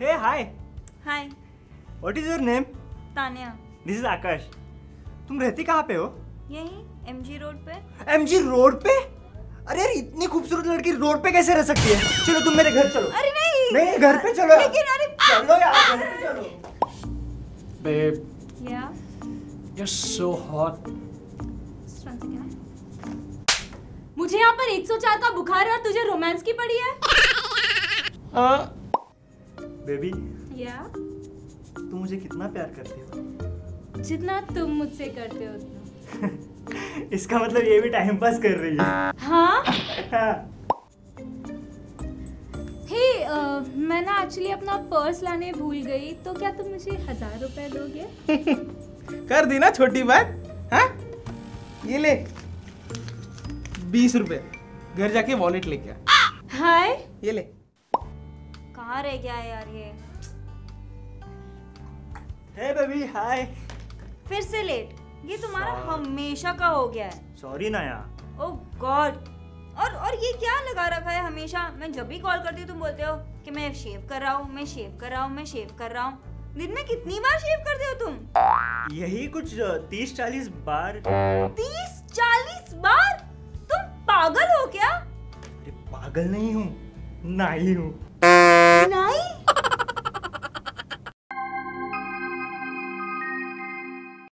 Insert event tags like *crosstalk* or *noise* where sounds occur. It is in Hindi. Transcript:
Hey, hi. Hi What is your name? Tania This is आकाश. तुम रहती कहाँ पे हो? यही एमजी रोड पे MG रोड पे? अरे यार इतनी खूबसूरत लड़की रोड पे कैसे रह सकती है? चलो तुम मेरे घर चलो. अरे नहीं नहीं घर पे चलो. लेकिन अरे चलो यार घर पे चलो. Babe, या you're so hot. मुझे यहाँ पर 104 का बुखार है और तुझे रोमांस की पड़ी है हाँ बेबी या तुम मुझे कितना प्यार करती हो? जितना तुम मुझसे करते हो उतना। *laughs* इसका मतलब ये भी टाइम पास कर रही है. हाँ? हाँ. हे मैं ना एक्चुअली अपना पर्स लाने भूल गई तो क्या तुम मुझे हज़ार रुपए दोगे? *laughs* कर दी ना छोटी बात हाँ? ये ले। बीस रुपए घर जाके वॉलेट लेके आ। हाय ये ले। कहाँ रह गया है यार ये Hey बेबी हाय. फिर से लेट ये तुम्हारा हमेशा का हो गया है सॉरी ना यार. ओह गॉड और और ये क्या लगा रखा है हमेशा मैं जब भी कॉल करती हूँ तुम बोलते हो कि मैं शेव कर रहा हूँ मैं शेव कर रहा हूँ मैं शेव कर रहा हूँ दिन में कितनी बार शेव करते हो तुम यही कुछ तीस चालीस बार. तीस चालीस बार तुम पागल हो क्या अरे पागल नहीं हूँ. नहीं हूँ.